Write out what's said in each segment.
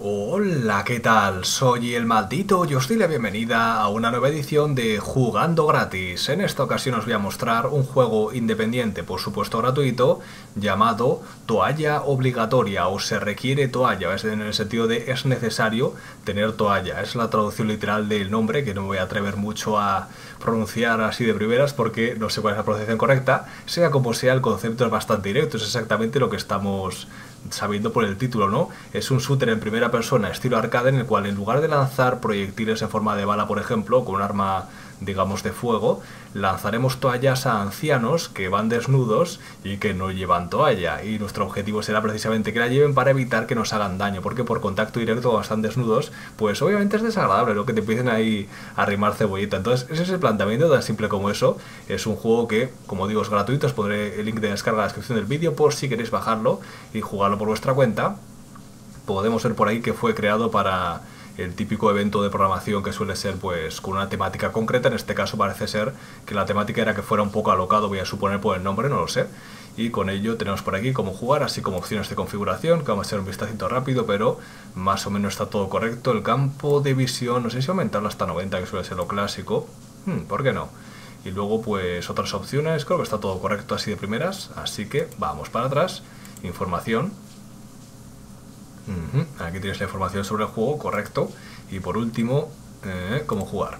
Hola, ¿qué tal? Soy el maldito y os doy la bienvenida a una nueva edición de Jugando Gratis. En esta ocasión os voy a mostrar un juego independiente, por supuesto gratuito, llamado Toalla Obligatoria o Se requiere toalla, es en el sentido de es necesario tener toalla. Es la traducción literal del nombre, que no me voy a atrever mucho a pronunciar así de primeras porque no sé cuál es la pronunciación correcta. Sea como sea, el concepto es bastante directo, es exactamente lo que estamos sabiendo por el título, ¿no? Es un shooter en primera persona estilo arcade en el cual en lugar de lanzar proyectiles en forma de bala, por ejemplo, con un arma digamos, de fuego, lanzaremos toallas a ancianos que van desnudos y que no llevan toalla. Y nuestro objetivo será precisamente que la lleven para evitar que nos hagan daño, porque por contacto directo cuando están desnudos, pues obviamente es desagradable, lo Que te empiecen ahí a rimar cebollita. Entonces, ese es el planteamiento tan simple como eso. Es un juego que, como digo, es gratuito. Os pondré el link de descarga en la descripción del vídeo por si queréis bajarlo y jugarlo por vuestra cuenta. Podemos ver por ahí que fue creado para el típico evento de programación que suele ser pues con una temática concreta, en este caso parece ser que la temática era que fuera un poco alocado, voy a suponer por el nombre, no lo sé. Y con ello tenemos por aquí cómo jugar, así como opciones de configuración, que vamos a hacer un vistacito rápido, pero más o menos está todo correcto. El campo de visión, no sé si aumentarlo hasta 90, que suele ser lo clásico. Hmm, ¿Por qué no? Y luego pues otras opciones, creo que está todo correcto así de primeras, así que vamos para atrás. Información, Aquí tienes la información sobre el juego, correcto. Y por último, eh, cómo jugar.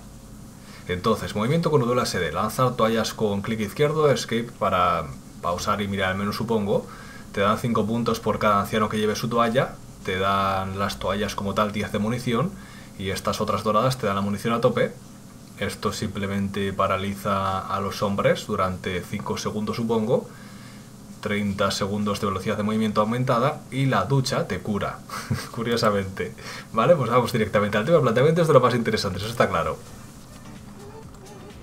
Entonces, movimiento con la sede. Lanzar toallas con clic izquierdo, escape para pausar y mirar el menú, supongo. Te dan 5 puntos por cada anciano que lleve su toalla. Te dan las toallas como tal 10 de munición. Y estas otras doradas te dan la munición a tope. Esto simplemente paraliza a los hombres durante 5 segundos, supongo 30 segundos de velocidad de movimiento aumentada y la ducha te cura, curiosamente. Vale, pues vamos directamente al tema. El planteamiento es de lo más interesante, eso está claro.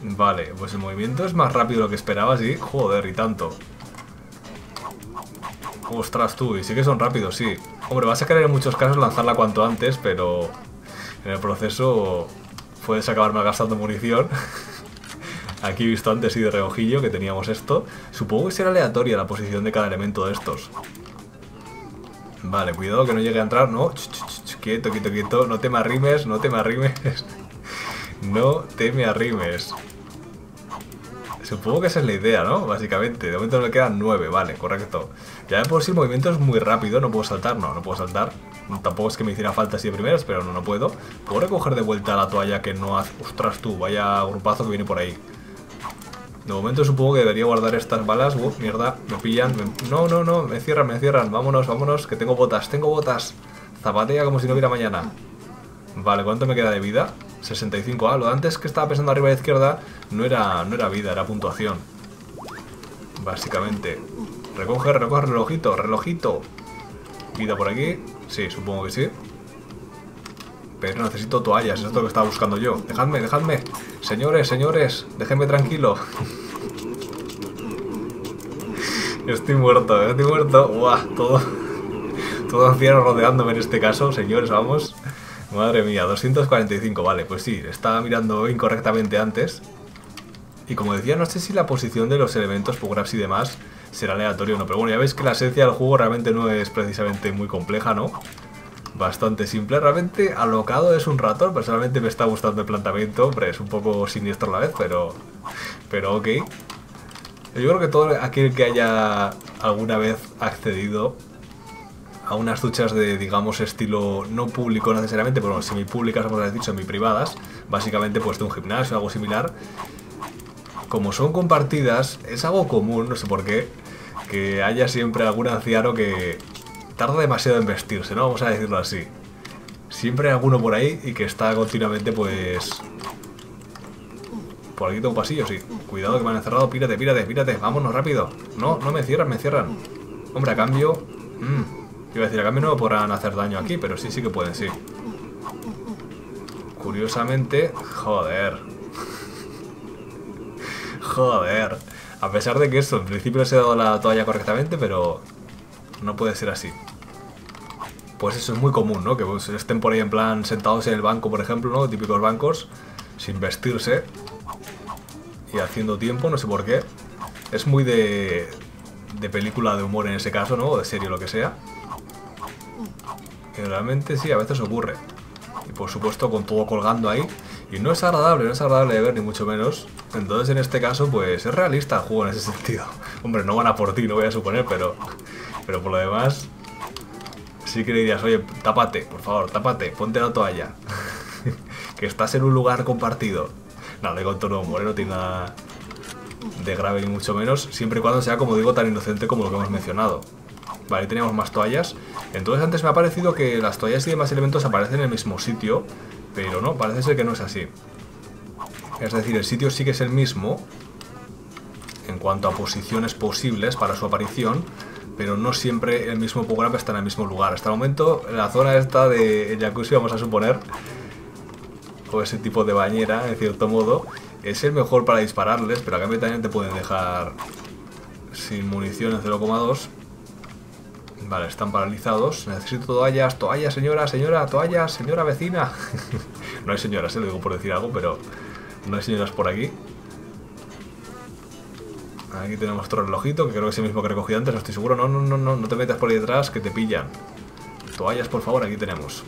Vale, pues el movimiento es más rápido de lo que esperaba, sí. Joder, y tanto. Ostras tú, y sí que son rápidos, sí. Hombre, vas a querer en muchos casos lanzarla cuanto antes, pero en el proceso puedes acabar gastando munición. Aquí he visto antes y de reojillo que teníamos esto. Supongo que será aleatoria la posición de cada elemento de estos. Vale, cuidado que no llegue a entrar. No, quieto, quieto, quieto. No te me arrimes, no te me arrimes. no te me arrimes. Supongo que esa es la idea, ¿no? Básicamente. De momento me quedan nueve, vale, correcto. Ya por si el movimiento es muy rápido, no puedo saltar, no, no puedo saltar. Tampoco es que me hiciera falta así de primeras, pero no, no puedo. ¿Puedo recoger de vuelta la toalla que no hace... Ostras tú, vaya grupazo que viene por ahí. De momento supongo que debería guardar estas balas. Uf, mierda, me pillan. No, no, no, me cierran, me cierran. Vámonos, vámonos, que tengo botas, tengo botas. Zapatea como si no hubiera mañana. Vale, ¿cuánto me queda de vida? 65. Ah, lo de antes que estaba pensando arriba a la izquierda no era, no era vida, era puntuación. Básicamente. Recoge, recoge relojito, relojito. Vida por aquí. Sí, supongo que sí. Pero necesito toallas, eso es lo que estaba buscando yo. Dejadme, dejadme. Señores, señores, déjenme tranquilo. Estoy muerto, estoy muerto. Buah, todo, todo anciano rodeándome en este caso, señores, vamos. Madre mía, 245, vale, pues sí, estaba mirando incorrectamente antes. Y como decía, no sé si la posición de los elementos, grabs y demás, será aleatorio o no. Pero bueno, ya veis que la esencia del juego realmente no es precisamente muy compleja, ¿no? Bastante simple. Realmente alocado es un ratón, personalmente me está gustando el planteamiento, hombre, es un poco siniestro a la vez, pero, pero ok. Yo creo que todo aquel que haya alguna vez accedido a unas duchas de, digamos, estilo no público necesariamente, pero semi-públicas, como dicho, semi-privadas, básicamente pues de un gimnasio o algo similar, como son compartidas, es algo común, no sé por qué, que haya siempre algún anciano que tarda demasiado en vestirse, ¿no? Vamos a decirlo así. Siempre hay alguno por ahí y que está continuamente, pues... Por aquí tengo un pasillo, sí. Cuidado que me han encerrado. Pírate, pírate, pírate. Vámonos rápido. No, no me cierran, me cierran. Hombre, a cambio... Mmm. Iba a decir, a cambio no me podrán hacer daño aquí, pero sí, sí que pueden, sí. Curiosamente... Joder. Joder. A pesar de que eso, en principio se ha dado la toalla correctamente, pero no puede ser así. Pues eso es muy común, ¿no? Que estén por ahí en plan sentados en el banco, por ejemplo, ¿no? Típicos bancos, sin vestirse y haciendo tiempo, no sé por qué. Es muy de, de película de humor en ese caso, ¿no? O de serie lo que sea. Y realmente sí, a veces ocurre. Y por supuesto con todo colgando ahí. Y no es agradable, no es agradable de ver, ni mucho menos. Entonces en este caso, pues es realista el juego en ese sentido. Hombre, no van a por ti, no voy a suponer, pero... Pero por lo demás... Sí que le dirías, oye, tápate, por favor, tápate, ponte la toalla. que estás en un lugar compartido. No, de contorno moreno tiene nada de grave ni mucho menos, siempre y cuando sea, como digo, tan inocente como lo que hemos mencionado. Vale, teníamos más toallas. Entonces antes me ha parecido que las toallas y demás elementos aparecen en el mismo sitio, pero no, parece ser que no es así. Es decir, el sitio sí que es el mismo en cuanto a posiciones posibles para su aparición, pero no siempre el mismo Power está en el mismo lugar. Hasta el momento, la zona esta de jacuzzi, vamos a suponer, o ese tipo de bañera, en cierto modo, es el mejor para dispararles, pero a cambio también te pueden dejar sin munición en 0,2. Vale, están paralizados. Necesito toallas, toallas, señora, señora, toallas, señora vecina. no hay señoras, se lo digo por decir algo, pero no hay señoras por aquí. Aquí tenemos otro relojito, que creo que es el mismo que recogí antes, no estoy seguro. No, no, no, no, no te metas por ahí detrás, que te pillan. Toallas, por favor, aquí tenemos.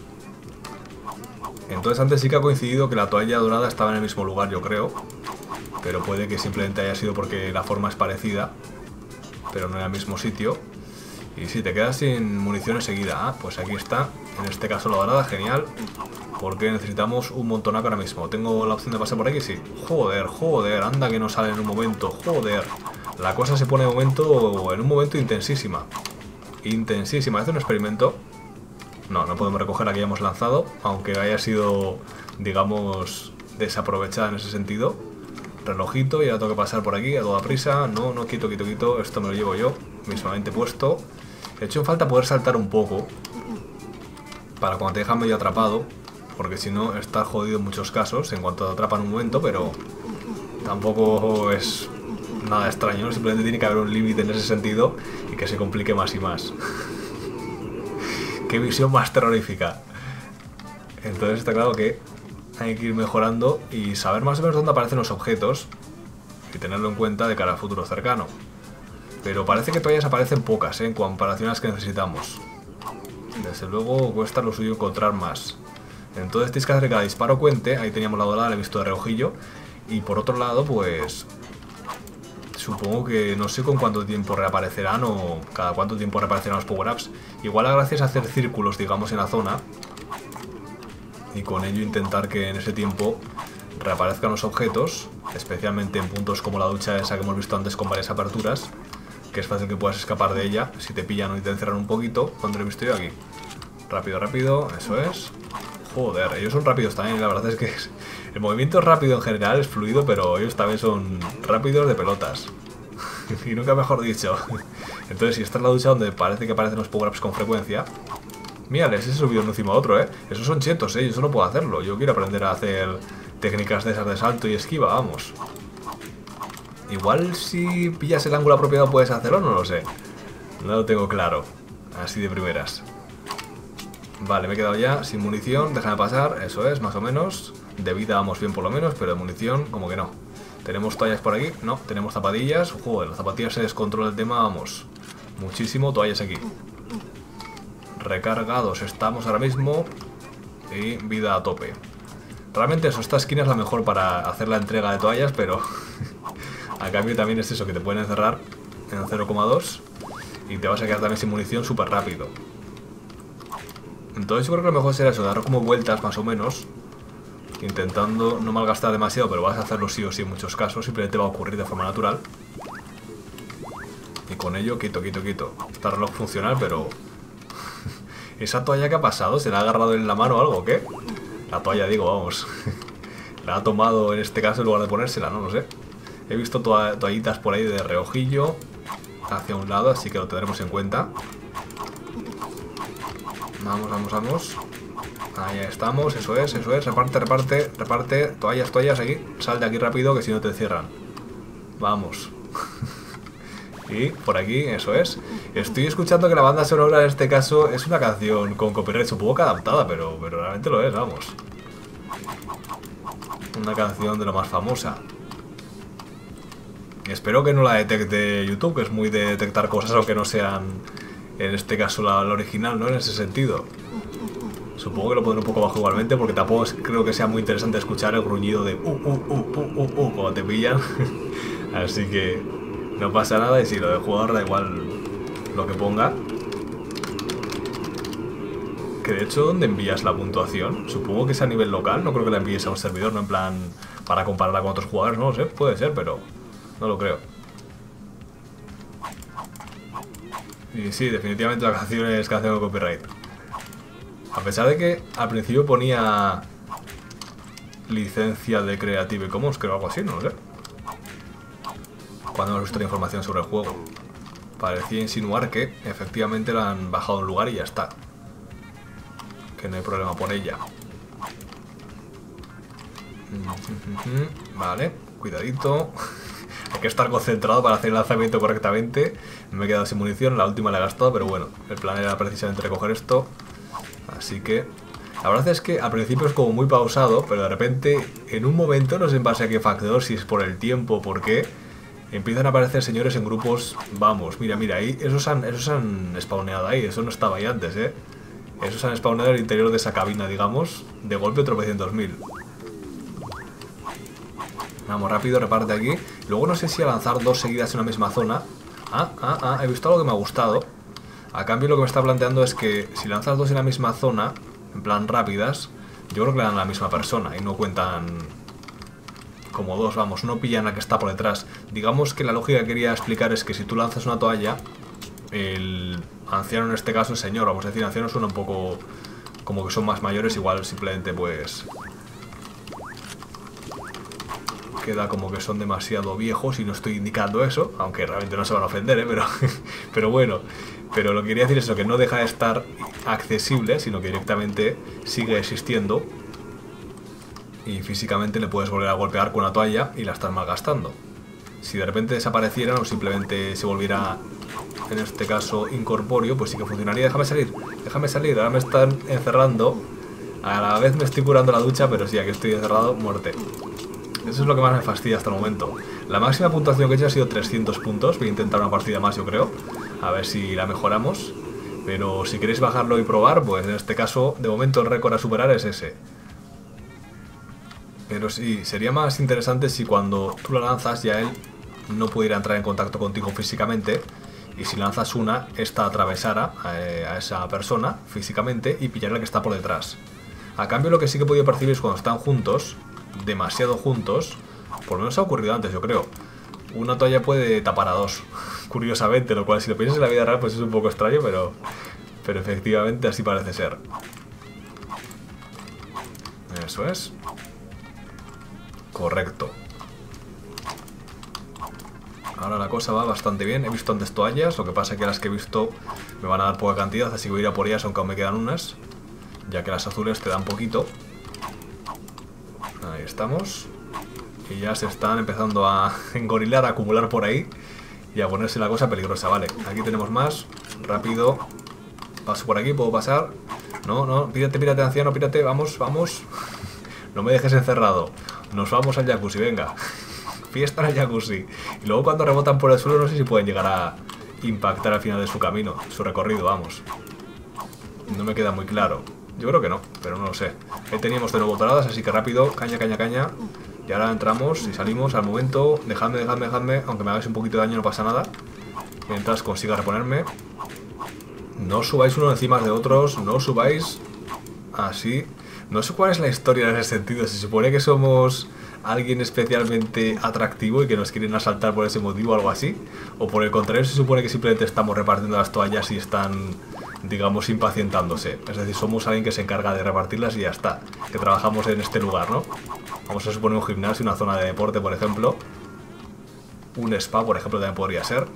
Entonces antes sí que ha coincidido que la toalla dorada estaba en el mismo lugar, yo creo. Pero puede que simplemente haya sido porque la forma es parecida, pero no en el mismo sitio. Y si te quedas sin munición enseguida, ah, pues aquí está. En este caso la dorada, genial. Porque necesitamos un montonaco ahora mismo. ¿Tengo la opción de pasar por aquí? Sí. Joder, joder, anda que no sale en un momento, joder. La cosa se pone en un momento, intensísima. Intensísima. Hace un experimento no, no podemos recoger la que hayamos lanzado, aunque haya sido, digamos, desaprovechada en ese sentido. Relojito, y ahora tengo que pasar por aquí a toda prisa. No, no, quito, quito, quito. Esto me lo llevo yo, mismamente puesto. He hecho falta poder saltar un poco. Para cuando te dejan medio atrapado. Porque si no, está jodido en muchos casos, en cuanto te atrapan un momento, pero tampoco es nada extraño, simplemente tiene que haber un límite en ese sentido y que se complique más y más. qué visión más terrorífica. Entonces está claro que hay que ir mejorando y saber más o menos dónde aparecen los objetos y tenerlo en cuenta de cara al futuro cercano. Pero parece que toallas aparecen pocas ¿eh? en comparación a las que necesitamos. Desde luego cuesta lo suyo encontrar más. Entonces tienes que hacer que cada disparo cuente. Ahí teníamos la dorada, la he visto de reojillo. Y por otro lado, pues Supongo que no sé con cuánto tiempo reaparecerán o cada cuánto tiempo reaparecerán los power-ups. Igual a gracias a hacer círculos, digamos, en la zona. Y con ello intentar que en ese tiempo reaparezcan los objetos, especialmente en puntos como la ducha esa que hemos visto antes con varias aperturas, que es fácil que puedas escapar de ella si te pillan o te encierran un poquito, donde lo he visto yo aquí. Rápido, rápido, eso es. Joder, ellos son rápidos también, la verdad es que el movimiento es rápido en general, es fluido, pero ellos también son rápidos de pelotas. y nunca mejor dicho. Entonces, si esta es la ducha donde parece que aparecen los power-ups con frecuencia... Mírales, ese subido uno encima a otro, ¿eh? Esos son chetos, ¿eh? Yo eso no puedo hacerlo. Yo quiero aprender a hacer técnicas de esas de salto y esquiva, vamos. Igual si pillas el ángulo apropiado puedes hacerlo, no lo sé. No lo tengo claro. Así de primeras. Vale, me he quedado ya sin munición. Déjame pasar, eso es, más o menos. De vida vamos bien por lo menos, pero de munición como que no. ¿Tenemos toallas por aquí? No, tenemos zapatillas. Joder, las zapatillas se descontrola el tema, vamos. Muchísimo, toallas aquí. Recargados estamos ahora mismo. Y vida a tope. Realmente eso, esta esquina es la mejor para hacer la entrega de toallas, pero... a cambio también es eso, que te pueden encerrar en 0,2 y te vas a quedar también sin munición súper rápido. Entonces yo creo que lo mejor será eso, dar como vueltas más o menos intentando no malgastar demasiado, pero vas a hacerlo sí o sí en muchos casos, simplemente va a ocurrir de forma natural. Y con ello, quito, quito, quito. Está reloj funcional, pero... ¿Esa toalla que ha pasado? ¿Se la ha agarrado en la mano o algo? ¿Qué? La toalla, digo, vamos. la ha tomado en este caso en lugar de ponérsela, no lo sé. He visto toallitas por ahí de reojillo hacia un lado, así que lo tendremos en cuenta. Vamos, vamos, vamos. Ahí estamos, eso es, eso es. Reparte, reparte, reparte. Toallas, toallas aquí. Sal de aquí rápido que si no te cierran. Vamos. y por aquí, eso es. Estoy escuchando que la banda sonora en este caso es una canción con copyright, supongo que adaptada, pero, pero realmente lo es, vamos. Una canción de lo más famosa. Espero que no la detecte YouTube, que es muy de detectar cosas aunque no sean, en este caso, la, original, ¿no? En ese sentido. Supongo que lo pondré un poco bajo igualmente porque tampoco creo que sea muy interesante escuchar el gruñido de uh, uh, uh, uh, uh, uh cuando te pillan. Así que no pasa nada y si lo de jugador da igual lo que ponga. Que de hecho, ¿dónde envías la puntuación? Supongo que es a nivel local, no creo que la envíes a un servidor, no en plan para compararla con otros jugadores, no lo sé, puede ser, pero no lo creo. Y sí, definitivamente la canción es canción de copyright. A pesar de que al principio ponía licencia de Creative Commons, creo algo así, no lo sé. Cuando la información sobre el juego. Parecía insinuar que efectivamente la han bajado un lugar y ya está. Que no hay problema por ella. Vale, cuidadito. Hay que estar concentrado para hacer el lanzamiento correctamente. Me he quedado sin munición, la última la he gastado, pero bueno, el plan era precisamente recoger esto. Así que... La verdad es que al principio es como muy pausado, pero de repente, en un momento, no sé en base a qué factor, si es por el tiempo por qué, empiezan a aparecer señores en grupos, vamos, mira, mira, ahí, esos han, esos han spawneado ahí, eso no estaba ahí antes, ¿eh? Esos han spawneado el interior de esa cabina, digamos, de golpe otro mil. Vamos, rápido, reparte aquí. Luego no sé si a lanzar dos seguidas en una misma zona. Ah, ah, ah, he visto algo que me ha gustado. A cambio lo que me está planteando es que si lanzas dos en la misma zona, en plan rápidas, yo creo que le dan a la misma persona y no cuentan como dos, vamos, no pillan la que está por detrás. Digamos que la lógica que quería explicar es que si tú lanzas una toalla, el anciano en este caso, el señor, vamos a decir, anciano suena un poco como que son más mayores, igual simplemente pues queda como que son demasiado viejos y no estoy indicando eso, aunque realmente no se van a ofender, ¿eh? pero, pero bueno, pero lo que quería decir es eso, que no deja de estar accesible, sino que directamente sigue existiendo y físicamente le puedes volver a golpear con una toalla y la estás malgastando. Si de repente desaparecieran o simplemente se volviera, en este caso, incorpóreo, pues sí que funcionaría. Déjame salir, déjame salir, ahora me están encerrando. A la vez me estoy curando la ducha, pero sí, aquí estoy encerrado, muerte. Eso es lo que más me fastidia hasta el momento. La máxima puntuación que he hecho ha sido 300 puntos. Voy a intentar una partida más, yo creo. A ver si la mejoramos. Pero si queréis bajarlo y probar, pues en este caso, de momento el récord a superar es ese. Pero sí, sería más interesante si cuando tú la lanzas ya él no pudiera entrar en contacto contigo físicamente y si lanzas una, esta atravesara a, eh, a esa persona físicamente y pillara la que está por detrás. A cambio lo que sí que he podido percibir es cuando están juntos, demasiado juntos. Por lo menos ha ocurrido antes, yo creo. Una toalla puede tapar a dos, curiosamente, lo cual si lo piensas en la vida real pues es un poco extraño, pero, pero efectivamente así parece ser. Eso es. Correcto. Ahora la cosa va bastante bien. He visto antes toallas, lo que pasa es que las que he visto me van a dar poca cantidad, así que voy a ir a por ellas aunque aún me quedan unas. Ya que las azules te dan poquito estamos. Y ya se están empezando a engorilar, a acumular por ahí. Y a ponerse la cosa peligrosa. Vale, aquí tenemos más. Rápido. Paso por aquí, puedo pasar. No, no, pírate, pírate, anciano, pírate. Vamos, vamos. No me dejes encerrado. Nos vamos al jacuzzi, venga. Fiesta en jacuzzi. Y luego cuando rebotan por el suelo no sé si pueden llegar a impactar al final de su camino, su recorrido, vamos. No me queda muy claro. Yo creo que no, pero no lo sé. Ahí teníamos de nuevo doradas, así que rápido, caña, caña, caña. Y ahora entramos y salimos al momento. Dejadme, dejadme, dejadme. Aunque me hagáis un poquito de daño no pasa nada. Mientras consiga reponerme. No subáis uno encima de otros, no subáis así. No sé cuál es la historia en ese sentido. Se supone que somos alguien especialmente atractivo y que nos quieren asaltar por ese motivo o algo así. O por el contrario, se supone que simplemente estamos repartiendo las toallas y están digamos, impacientándose. Es decir, somos alguien que se encarga de repartirlas y ya está. Que trabajamos en este lugar, ¿no? Vamos a suponer un gimnasio, una zona de deporte, por ejemplo. Un spa, por ejemplo, también podría ser.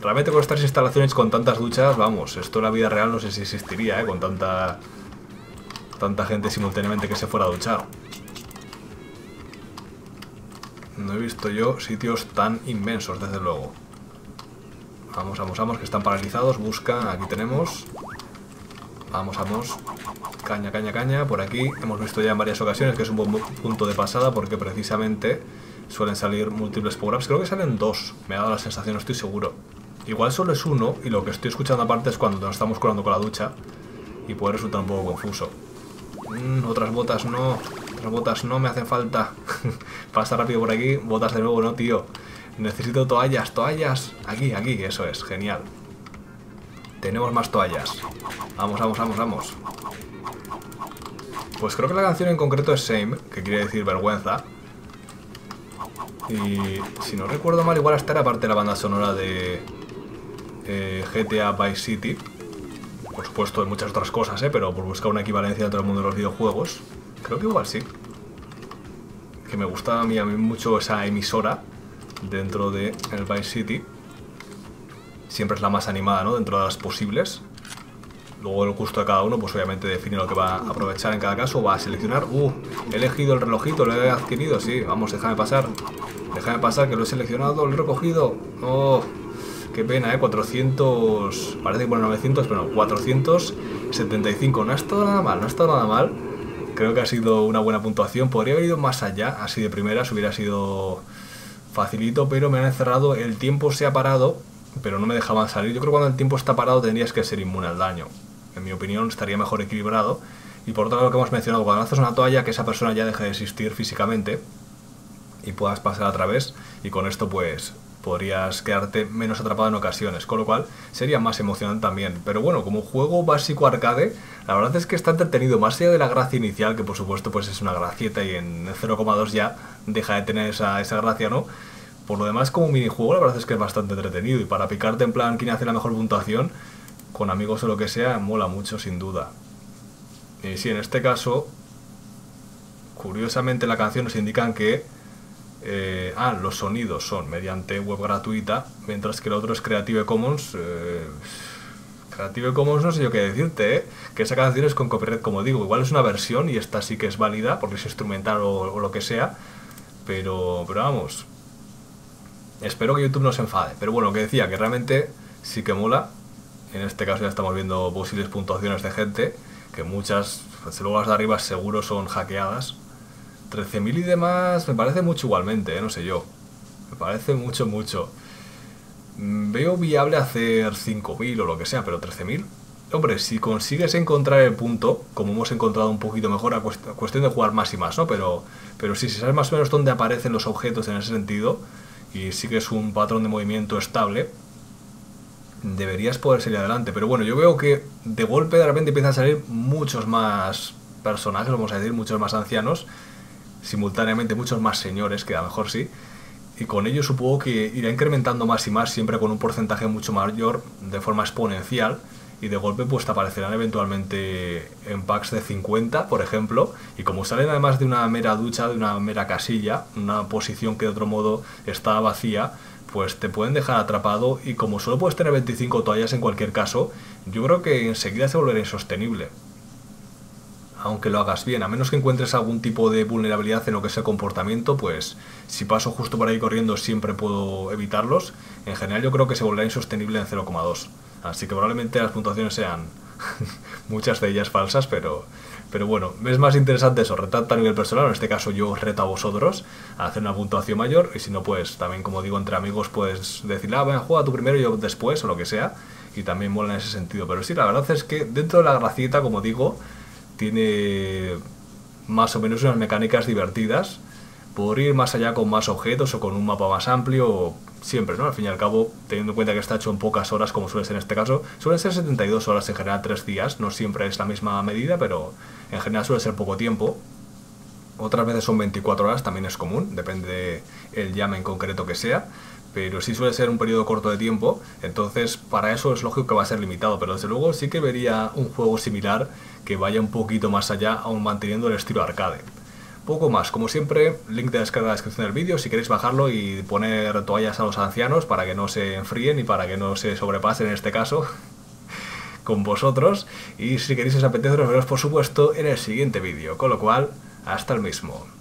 Realmente con estas instalaciones con tantas duchas, vamos, esto en la vida real no sé si existiría, ¿eh? Con tanta... Tanta gente simultáneamente que se fuera a duchar. No he visto yo sitios tan inmensos, desde luego. Vamos, vamos, vamos, que están paralizados. Busca, aquí tenemos. Vamos, vamos. Caña, caña, caña. Por aquí hemos visto ya en varias ocasiones que es un buen punto de pasada porque precisamente suelen salir múltiples power-ups. Creo que salen dos. Me ha dado la sensación, no estoy seguro. Igual solo es uno y lo que estoy escuchando aparte es cuando nos estamos curando con la ducha. y puede resultar un poco confuso. Mm, otras botas no, otras botas no me hacen falta. Pasa rápido por aquí, botas de nuevo, no, tío. Necesito toallas, toallas. Aquí, aquí, eso es, genial. Tenemos más toallas. Vamos, vamos, vamos, vamos. Pues creo que la canción en concreto es Shame, que quiere decir vergüenza. Y si no recuerdo mal, igual esta era parte de la banda sonora de eh, GTA Vice City. Por supuesto, de muchas otras cosas, ¿eh? pero por buscar una equivalencia dentro del mundo de los videojuegos. Creo que igual sí. Que me gustaba a mí, a mí mucho esa emisora dentro de el Vice City. Siempre es la más animada, ¿no? Dentro de las posibles. Luego el gusto de cada uno, pues obviamente define lo que va a aprovechar en cada caso. Va a seleccionar. Uh, he elegido el relojito, lo he adquirido, sí. Vamos, déjame pasar. Déjame pasar, que lo he seleccionado, lo he recogido. Oh, qué pena, ¿eh? 400... Parece que bueno, 900, pero 475. No ha estado nada mal, no ha estado nada mal. Creo que ha sido una buena puntuación. Podría haber ido más allá, así de primeras, hubiera sido facilito, pero me han encerrado. El tiempo se ha parado, pero no me dejaban salir. Yo creo que cuando el tiempo está parado tendrías que ser inmune al daño en mi opinión, estaría mejor equilibrado. Y por todo lo que hemos mencionado, cuando haces una toalla, que esa persona ya deje de existir físicamente y puedas pasar a través, y con esto pues podrías quedarte menos atrapado en ocasiones, con lo cual sería más emocionante también. Pero bueno, como juego básico arcade, la verdad es que está entretenido, más allá de la gracia inicial, que por supuesto pues es una gracieta y en 0,2 ya deja de tener esa, gracia, ¿no? Por lo demás, como minijuego, la verdad es que es bastante entretenido y para picarte en plan quién hace la mejor puntuación, con amigos o lo que sea, mola mucho sin duda. Y sí, en este caso, curiosamente la canción nos indican que eh, ah, los sonidos son mediante web gratuita, mientras que el otro es Creative Commons. Eh, Creative Commons no sé yo qué decirte, ¿eh? que esa canción es con copyright, como digo, igual es una versión y esta sí que es válida porque es instrumental o, lo que sea, pero, pero vamos, espero que YouTube no se enfade. Pero bueno, que decía que realmente sí que mola en este caso ya estamos viendo posibles puntuaciones de gente, que muchas, desde luego las de arriba seguro son hackeadas. 13.000 y demás me parece mucho igualmente, ¿eh? no sé yo. Me parece mucho, mucho. Mm, veo viable hacer 5.000 o lo que sea, pero 13.000. Hombre, si consigues encontrar el punto, como hemos encontrado un poquito mejor, a cuestión de jugar más y más, ¿no? Pero, pero sí, si sabes más o menos dónde aparecen los objetos en ese sentido, y sigues un patrón de movimiento estable, deberías poder salir adelante. Pero bueno, yo veo que de golpe de repente empiezan a salir muchos más personajes, vamos a decir, muchos más ancianos, simultáneamente muchos más señores, que a lo mejor sí. Y con ello supongo que irá incrementando más y más, siempre con un porcentaje mucho mayor, de forma exponencial. Y de golpe pues te aparecerán eventualmente en packs de 50, por ejemplo. Y como salen además de una mera ducha, de una mera casilla, una posición que de otro modo está vacía, pues te pueden dejar atrapado y como solo puedes tener 25 toallas en cualquier caso, yo creo que enseguida se volverá insostenible. Aunque lo hagas bien, a menos que encuentres algún tipo de vulnerabilidad en lo que es el comportamiento, pues si paso justo por ahí corriendo siempre puedo evitarlos. En general yo creo que se volverá insostenible en 0,2. Así que probablemente las puntuaciones sean muchas de ellas falsas, pero pero bueno, es más interesante eso, retar a nivel personal, en este caso yo reto a vosotros a hacer una puntuación mayor y si no, pues también como digo entre amigos puedes decir, ah, venga, juega tú primero y yo después o lo que sea y también mola en ese sentido. Pero sí, la verdad es que dentro de la gracieta, como digo, tiene más o menos unas mecánicas divertidas por ir más allá con más objetos o con un mapa más amplio, siempre, ¿no? Al fin y al cabo, teniendo en cuenta que está hecho en pocas horas, como suele ser en este caso, suelen ser 72 horas en general, 3 días, no siempre es la misma medida, pero en general suele ser poco tiempo. Otras veces son 24 horas, también es común, depende del llame en concreto que sea, pero sí suele ser un periodo corto de tiempo, entonces para eso es lógico que va a ser limitado, pero desde luego sí que vería un juego similar que vaya un poquito más allá, aún manteniendo el estilo arcade. Poco más, como siempre, link de descarga en la descripción del vídeo si queréis bajarlo y poner toallas a los ancianos para que no se enfríen y para que no se sobrepasen en este caso con vosotros. Y si queréis os apetece, por supuesto en el siguiente vídeo, con lo cual, hasta el mismo.